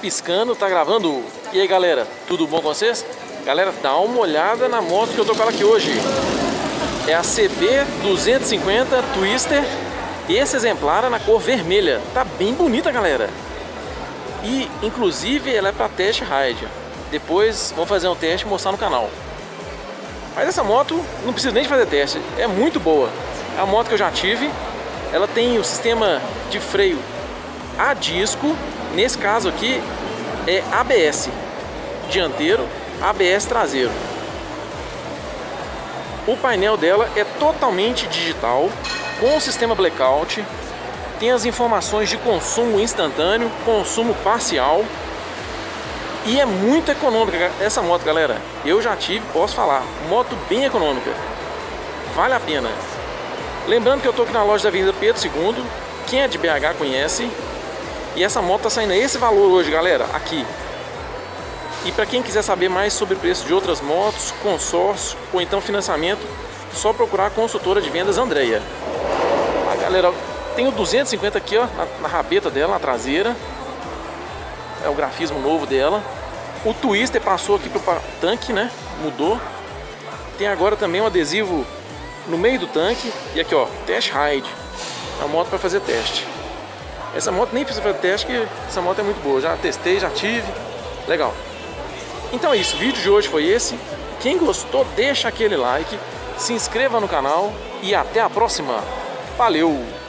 piscando, tá gravando. E aí galera, tudo bom com vocês? Galera, dá uma olhada na moto que eu tô com ela aqui hoje. É a CB250 Twister. Esse exemplar é na cor vermelha. Tá bem bonita, galera. E, inclusive, ela é para teste ride. Depois vou fazer um teste e mostrar no canal. Mas essa moto não precisa nem de fazer teste. É muito boa. É a moto que eu já tive. Ela tem o sistema de freio a disco. Nesse caso aqui é ABS dianteiro, ABS traseiro. O painel dela é totalmente digital, com o sistema blackout, tem as informações de consumo instantâneo, consumo parcial e é muito econômica essa moto, galera. Eu já tive, posso falar, moto bem econômica. Vale a pena. Lembrando que eu estou aqui na loja da Avenida Pedro II, quem é de BH conhece. E essa moto está saindo esse valor hoje, galera, aqui. E para quem quiser saber mais sobre o preço de outras motos, consórcio ou então financiamento, só procurar a consultora de vendas Andreia. A galera tem o 250 aqui, ó, na, na rabeta dela, na traseira. É o grafismo novo dela. O Twister passou aqui pro tanque, né? Mudou. Tem agora também um adesivo no meio do tanque. E aqui, ó, Test Ride. É uma moto para fazer teste. Essa moto nem precisa fazer teste, que essa moto é muito boa. Já testei, já tive. Legal. Então é isso, o vídeo de hoje foi esse. Quem gostou, deixa aquele like, se inscreva no canal e até a próxima. Valeu!